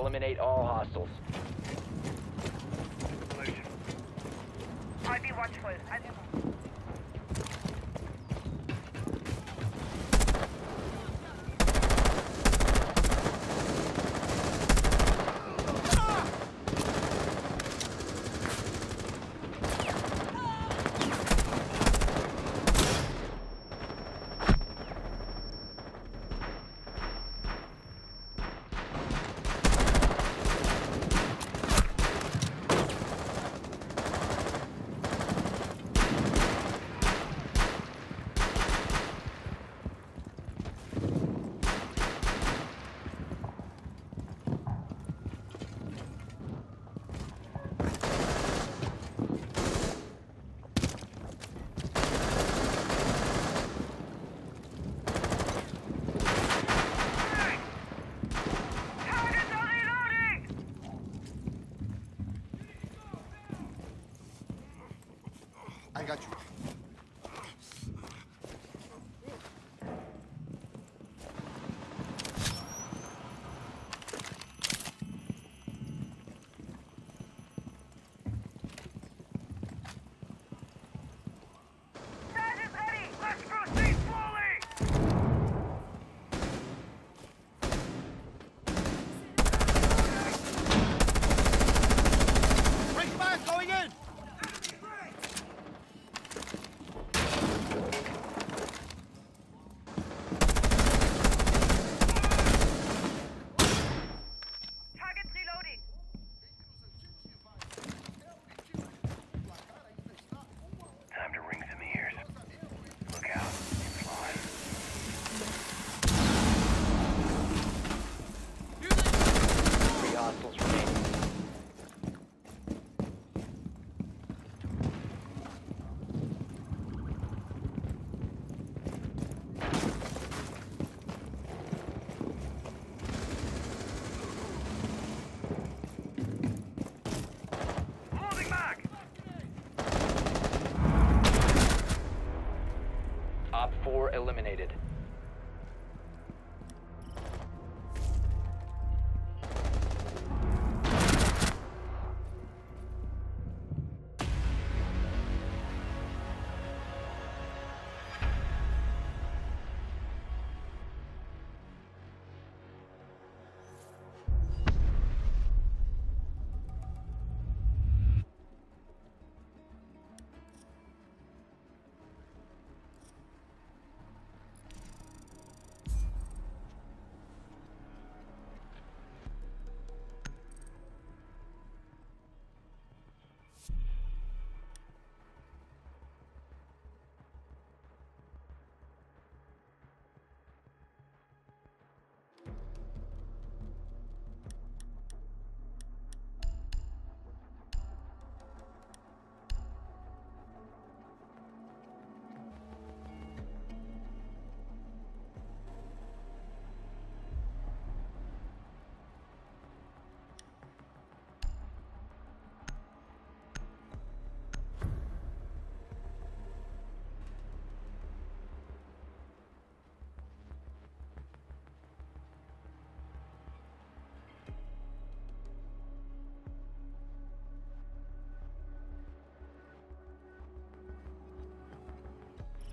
Eliminate all hostiles. I watchful. I'll be watchful.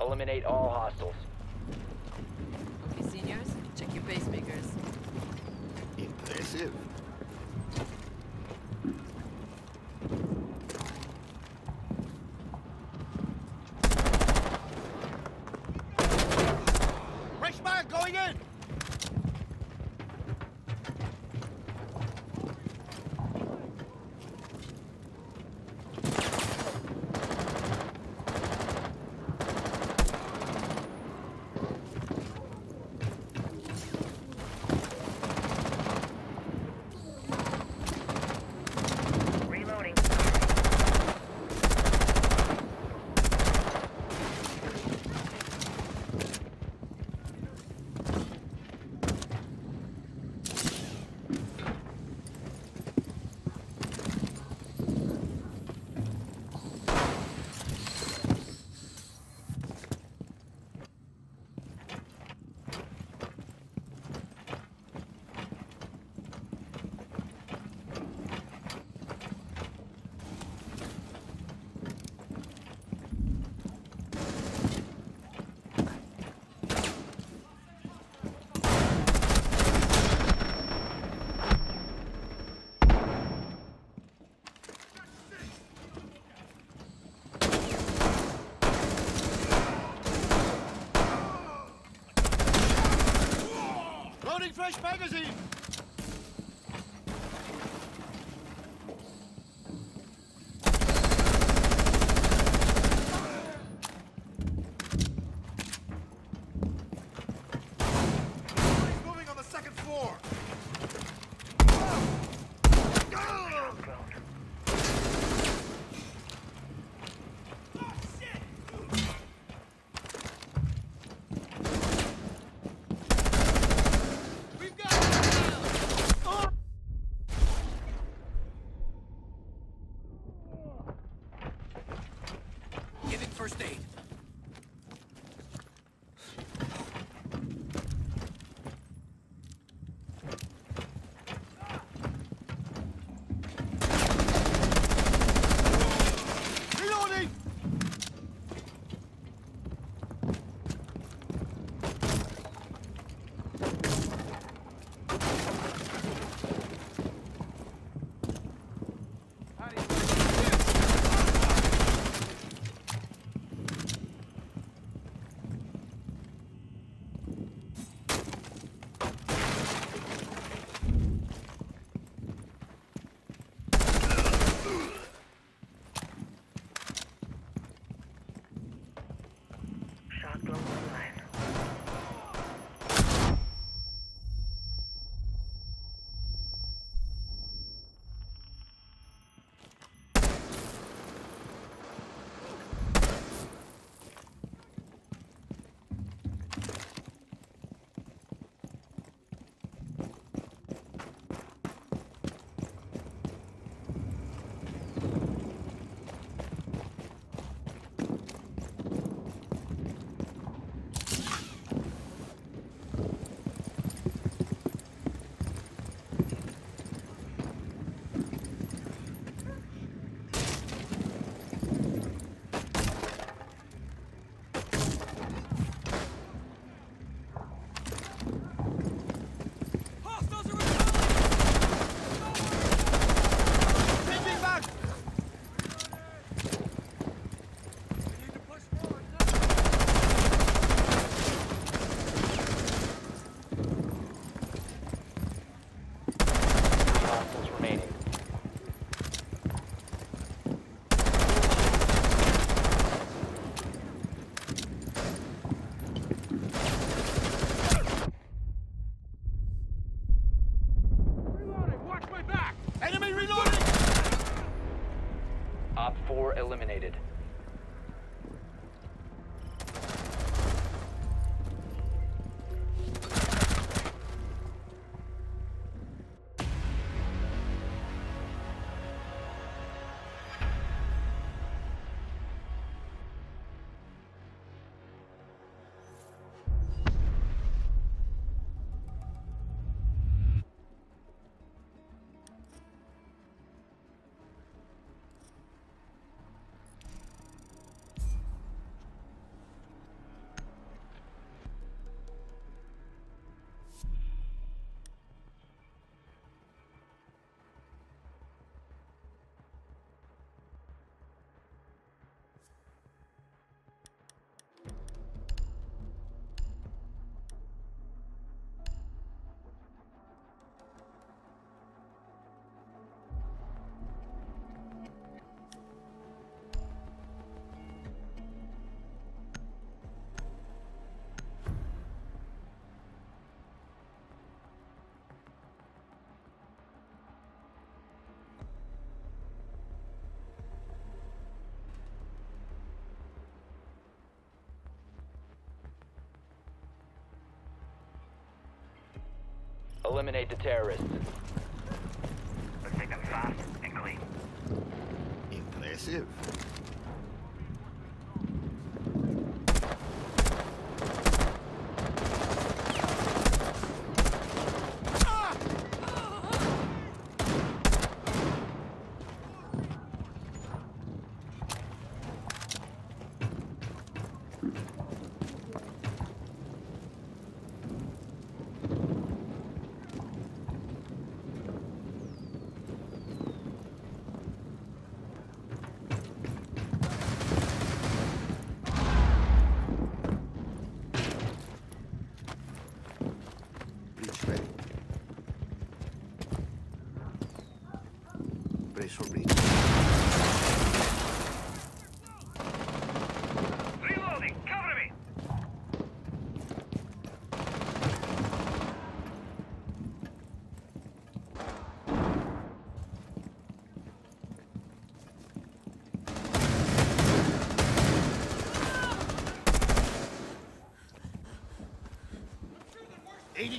Eliminate all hostiles. Okay, seniors, check your pacemakers. Impressive. pegas aí! Eliminate the terrorists. Let's take them fast and clean. Impressive.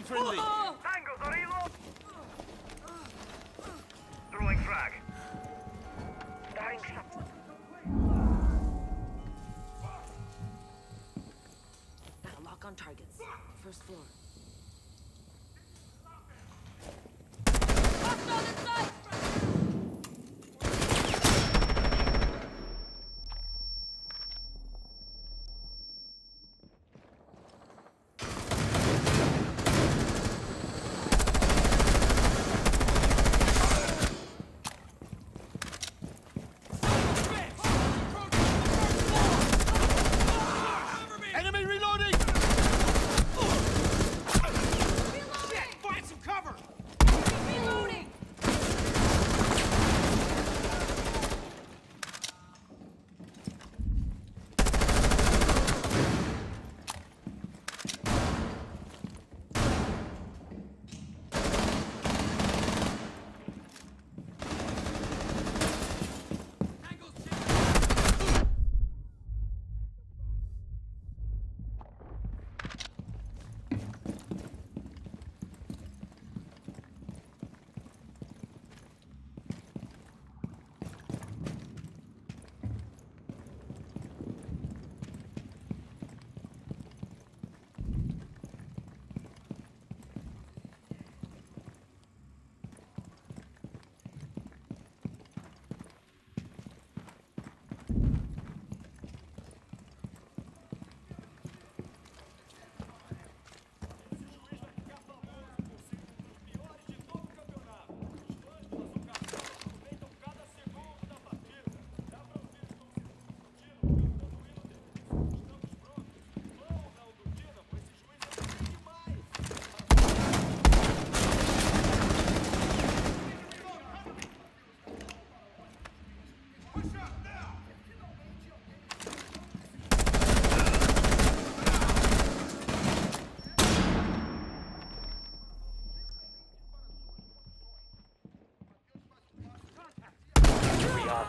Friendly. Tangos are reload! Throwing frag. Starting shot. Got a lock on targets. First floor.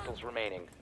Hostiles remaining.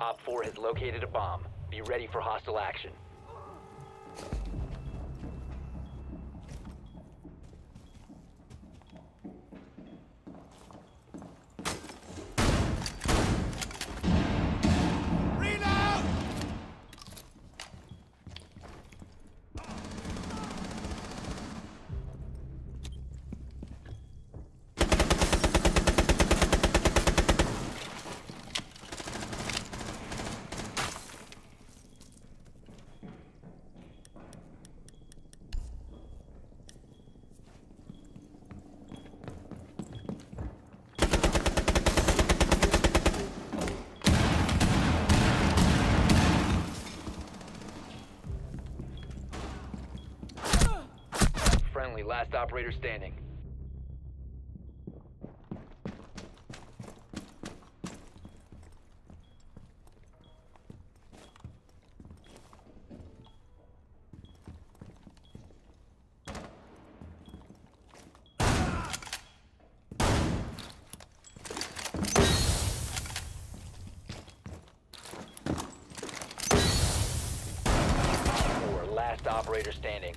Op 4 has located a bomb. Be ready for hostile action. Operator standing. Last operator standing.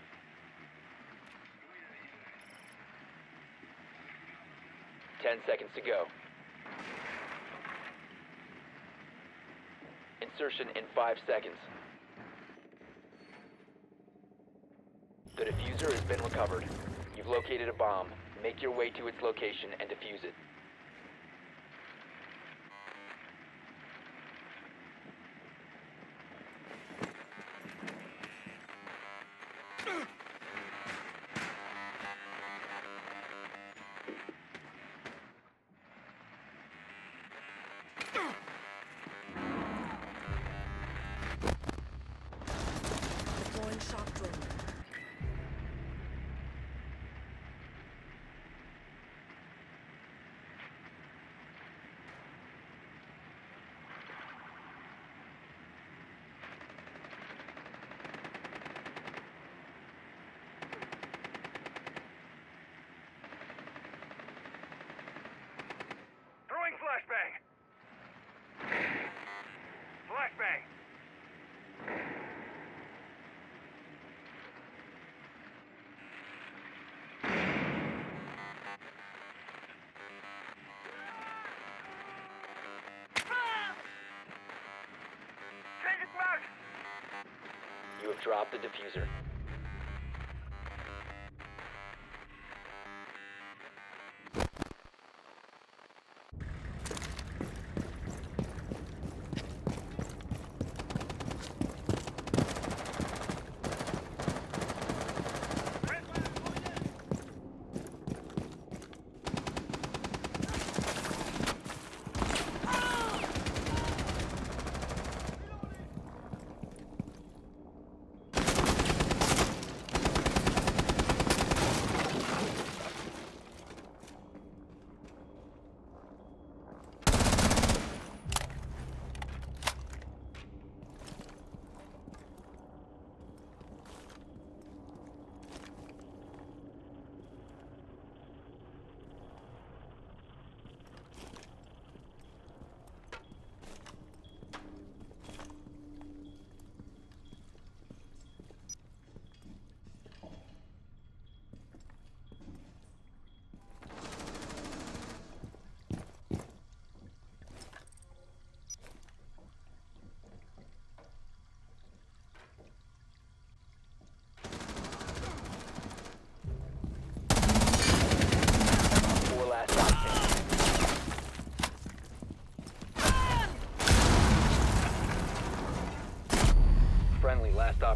Ten seconds to go. Insertion in five seconds. The defuser has been recovered. You've located a bomb. Make your way to its location and defuse it. Have dropped the defuser.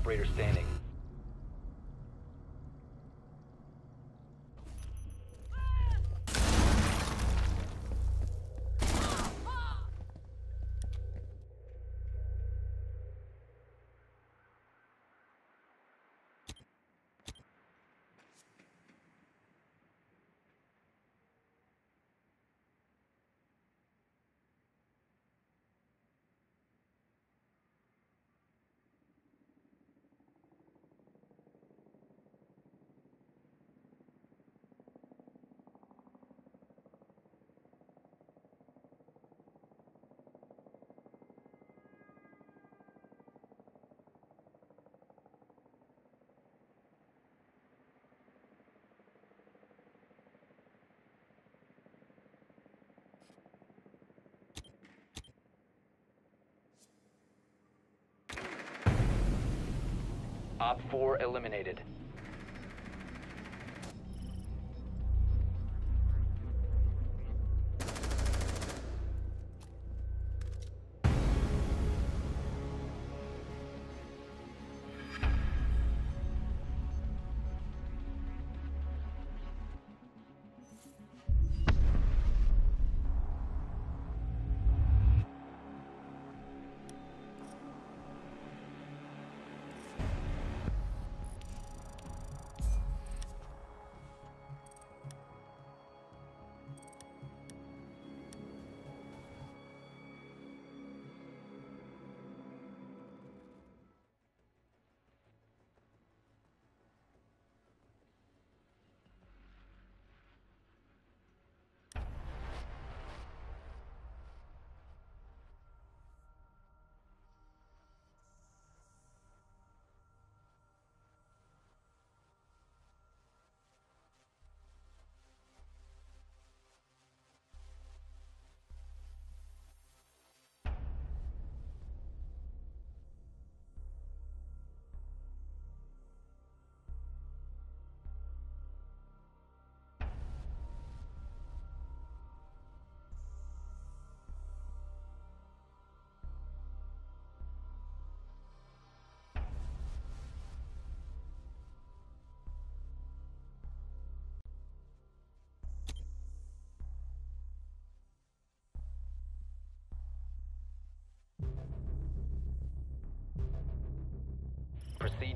Operator standing. Op 4 eliminated.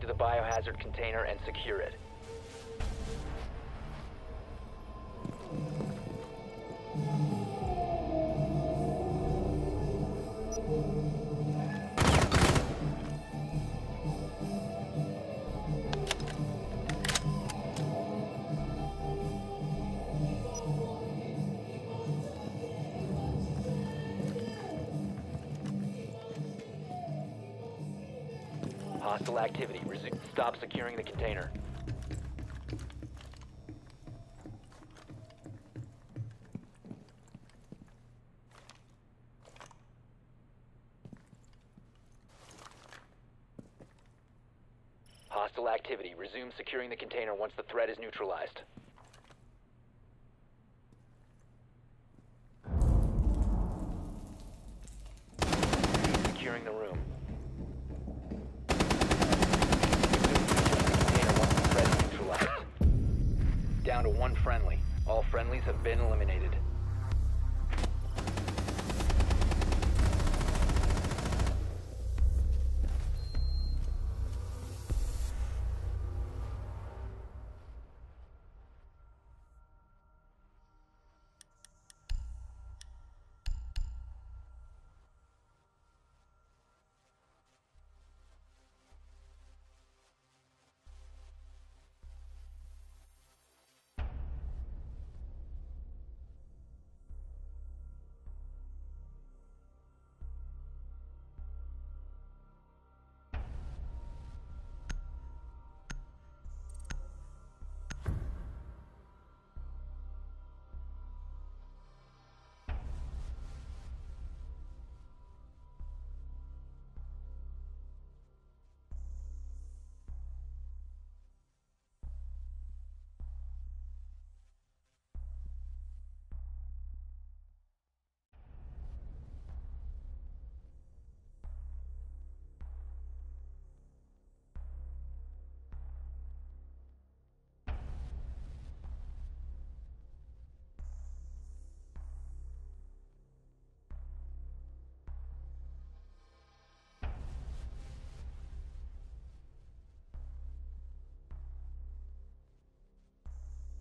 The biohazard container and secure it. Hostile activity. Resu- Stop securing the container. Hostile activity. Resume securing the container once the threat is neutralized.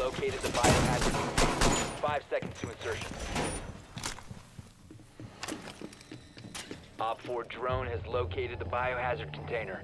Located the biohazard container. Five seconds to insertion. Op 4 drone has located the biohazard container.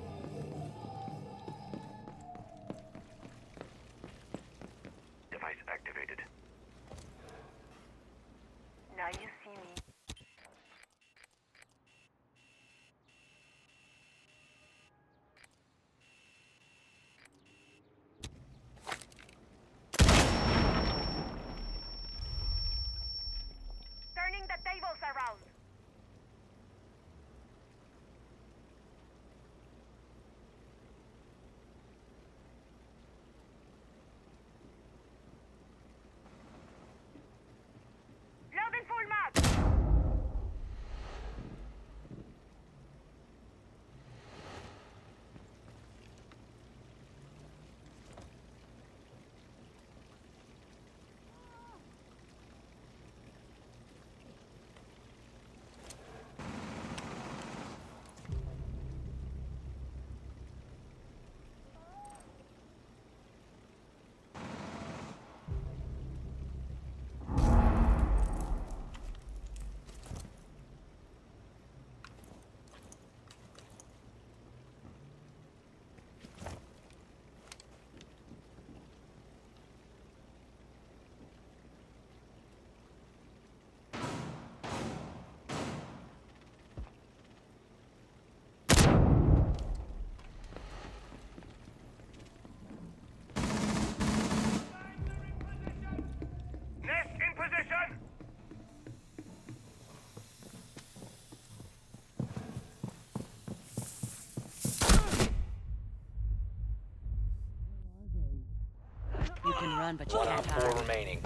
Run, but you One can't Op 4 hide. remaining.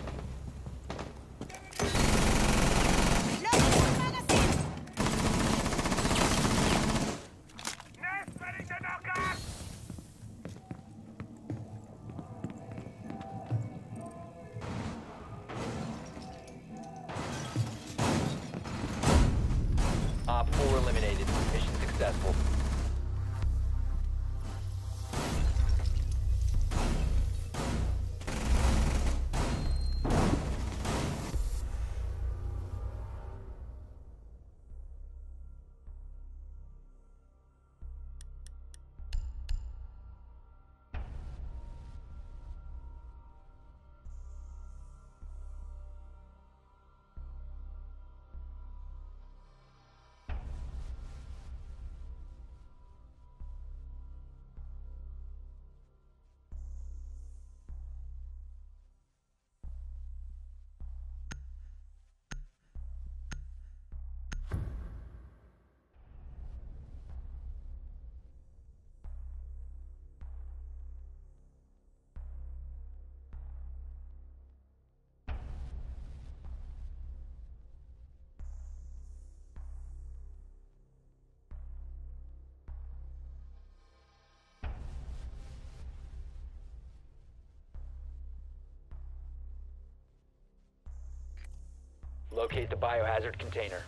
Locate the biohazard container.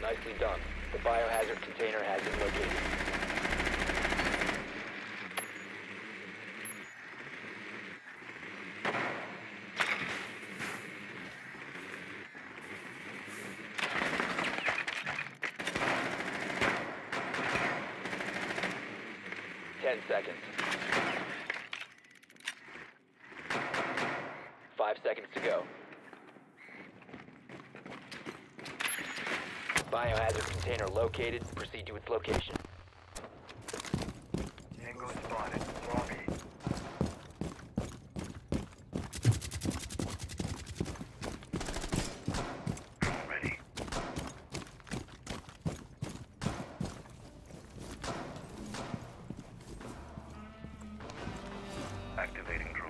Nicely done. The biohazard container has located. Proceed to its location. Tango spotted. Copy. Ready. Activating drone.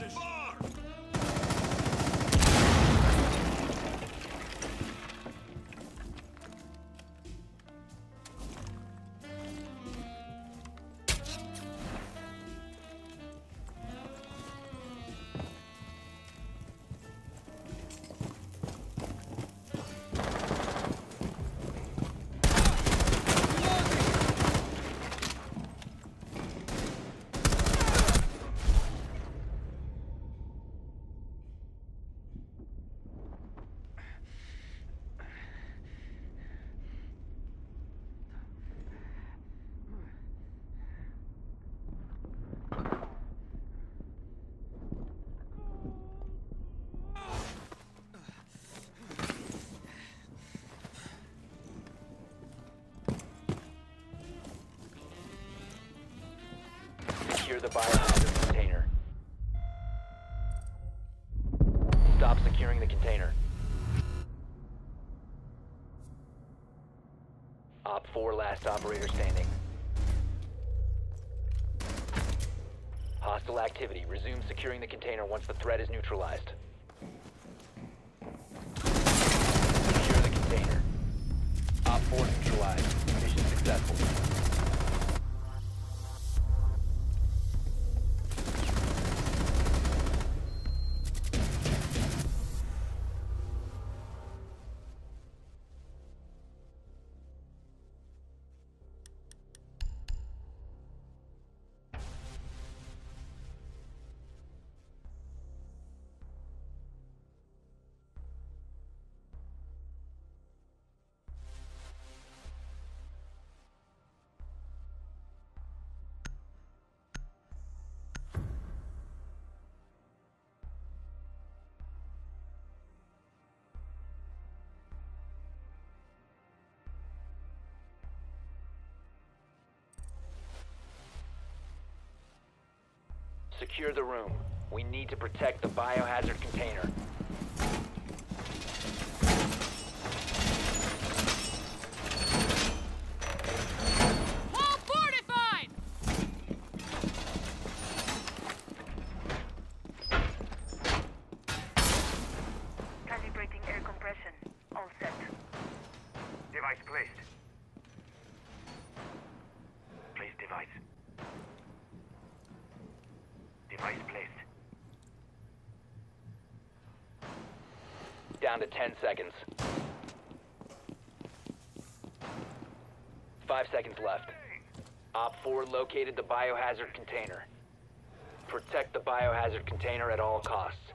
Position. Secure the biohazard container. Stop securing the container. Op 4 last operator standing. Hostile activity. Resume securing the container once the threat is neutralized. Secure the container. Op 4 neutralized. Mission successful. Secure the room. We need to protect the biohazard container. 10 seconds. Five seconds left. Op 4 located the biohazard container. Protect the biohazard container at all costs.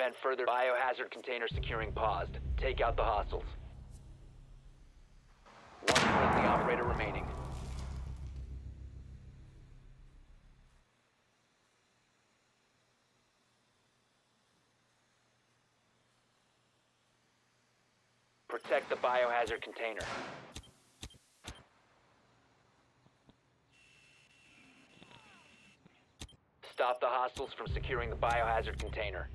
Prevent further biohazard container securing paused. Take out the hostiles. One friendly operator remaining. Protect the biohazard container. Stop the hostiles from securing the biohazard container.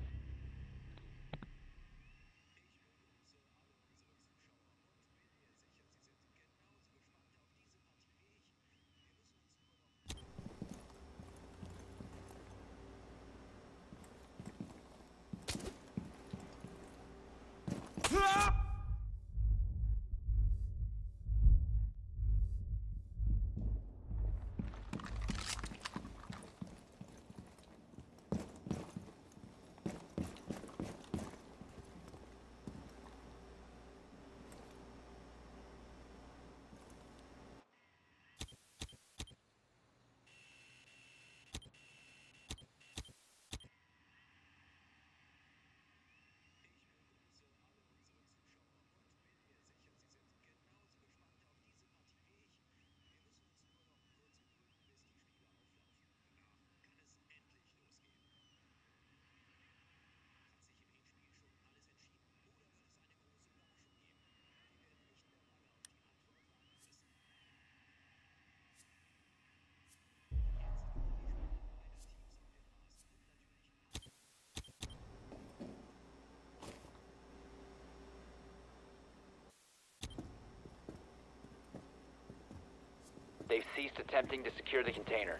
They've ceased attempting to secure the container.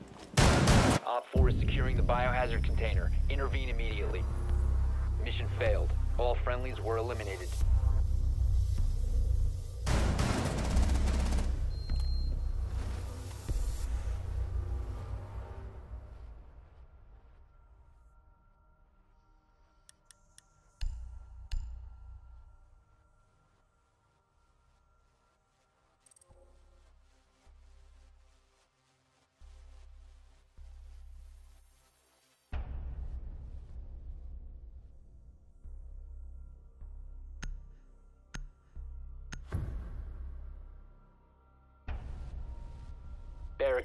Op 4 is securing the biohazard container. Intervene immediately. Mission failed. All friendlies were eliminated.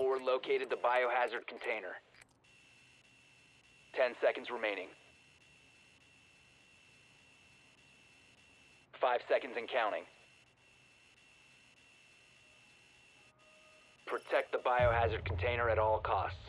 4 located the biohazard container. 10 seconds remaining. 5 seconds and counting. Protect the biohazard container at all costs.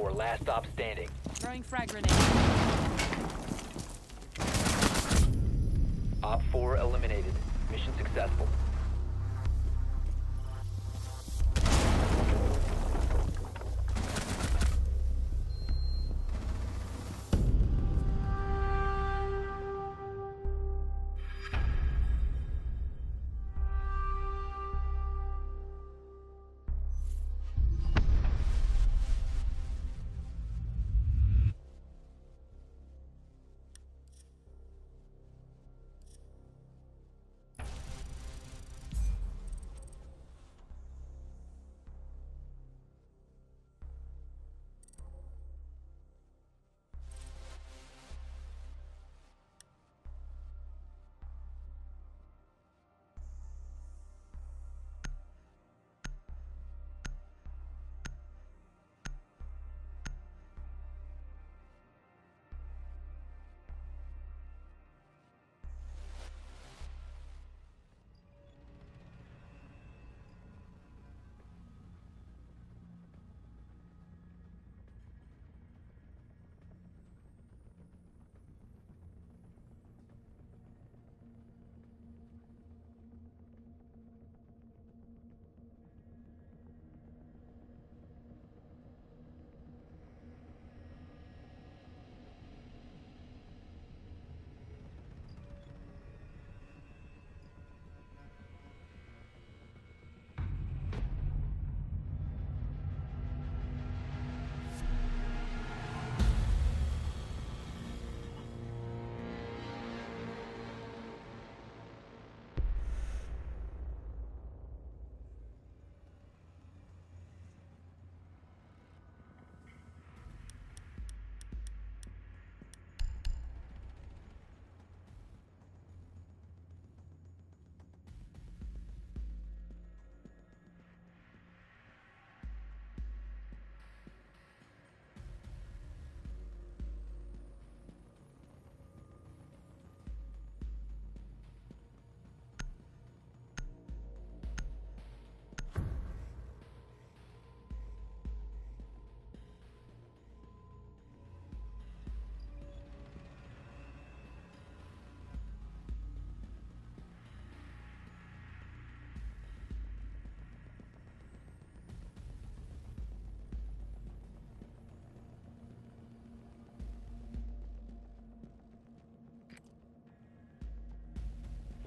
4, last stop standing. Throwing frag grenade. Op 4 eliminated.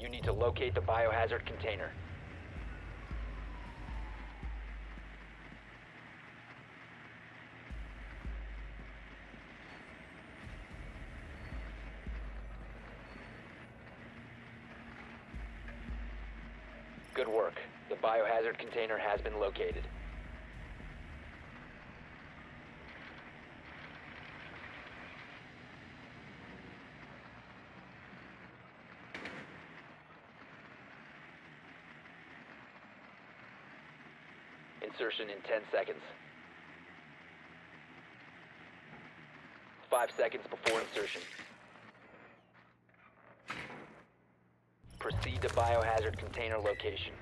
You need to locate the biohazard container. Good work. The biohazard container has been located. Insertion in 10 seconds. Five seconds before insertion. Proceed to biohazard container location.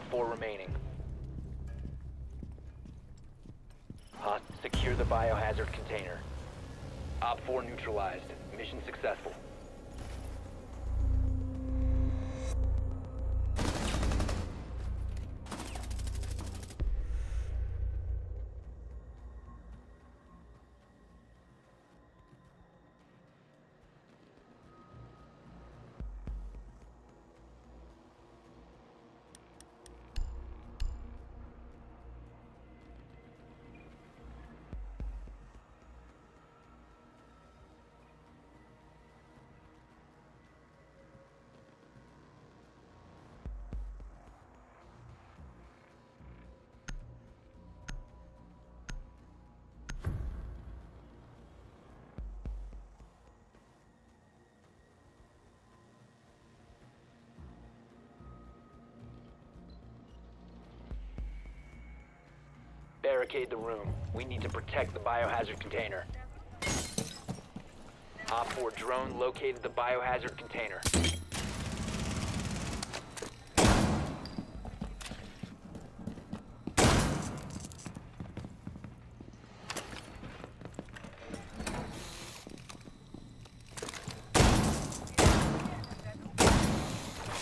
Op four remaining. Host, secure the biohazard container. Op four neutralized. Mission successful. Barricade the room. We need to protect the biohazard container. Op 4 drone located the biohazard container.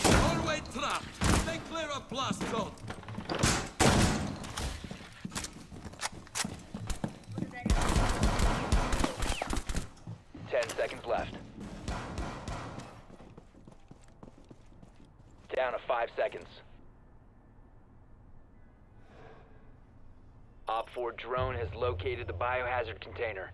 Doorway trap! Stay clear of blast zone! Ten seconds left. Down to five seconds. Op 4 drone has located the biohazard container.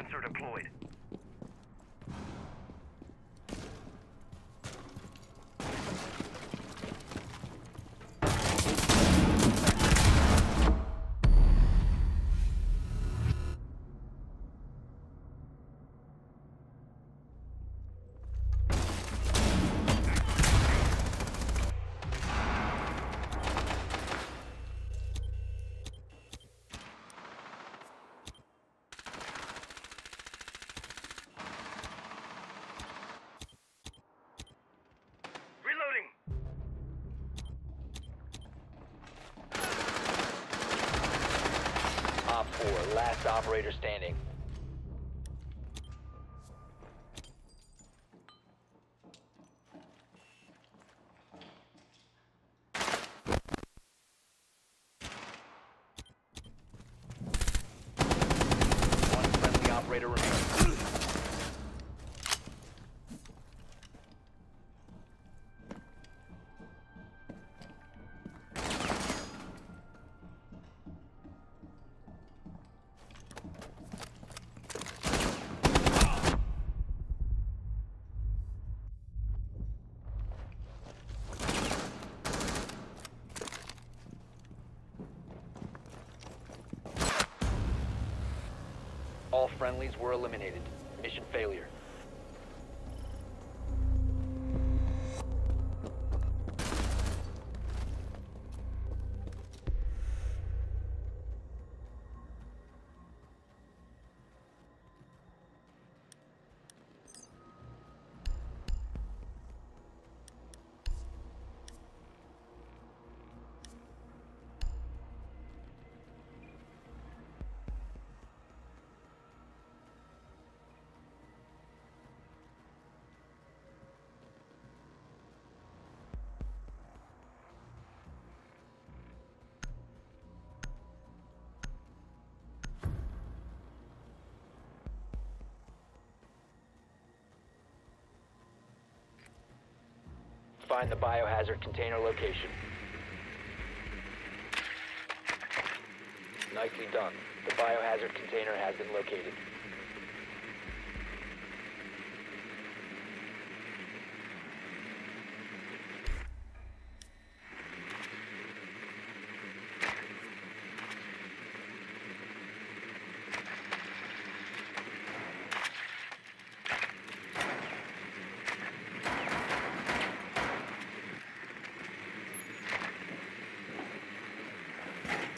sensor deployed. Operator standing. Friendlies were eliminated. Mission failure. Find the biohazard container location. Nicely done. The biohazard container has been located.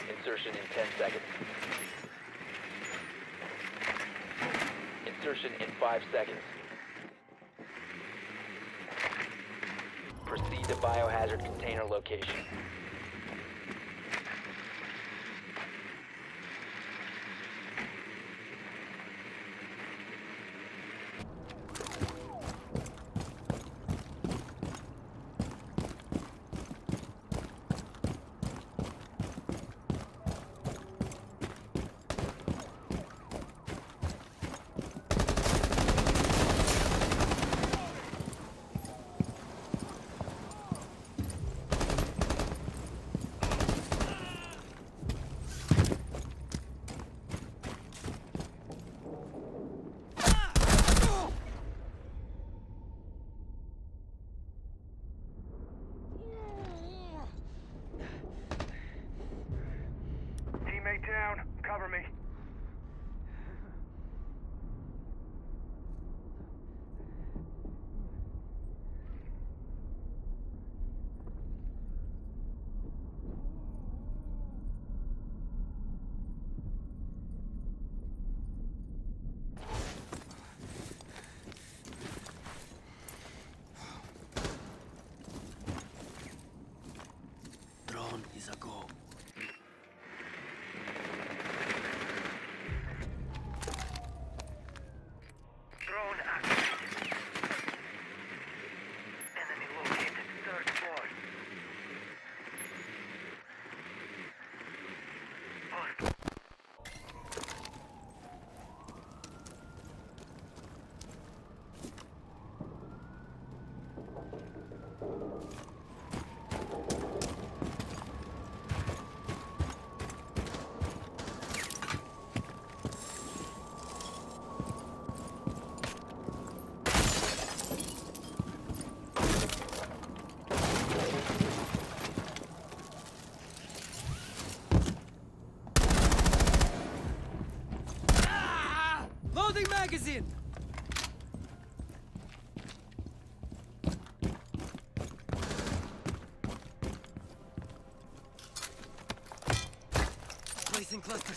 Insertion in 10 seconds. 5 seconds.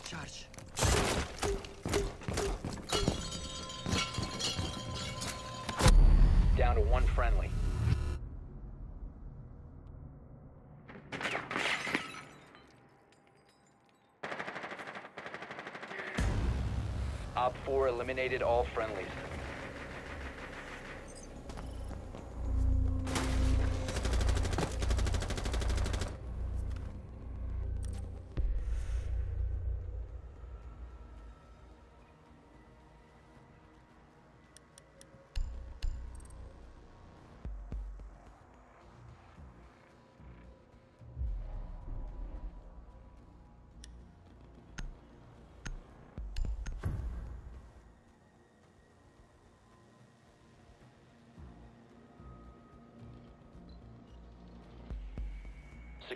Charge. Down to one friendly. Op 4 eliminated all friendlies.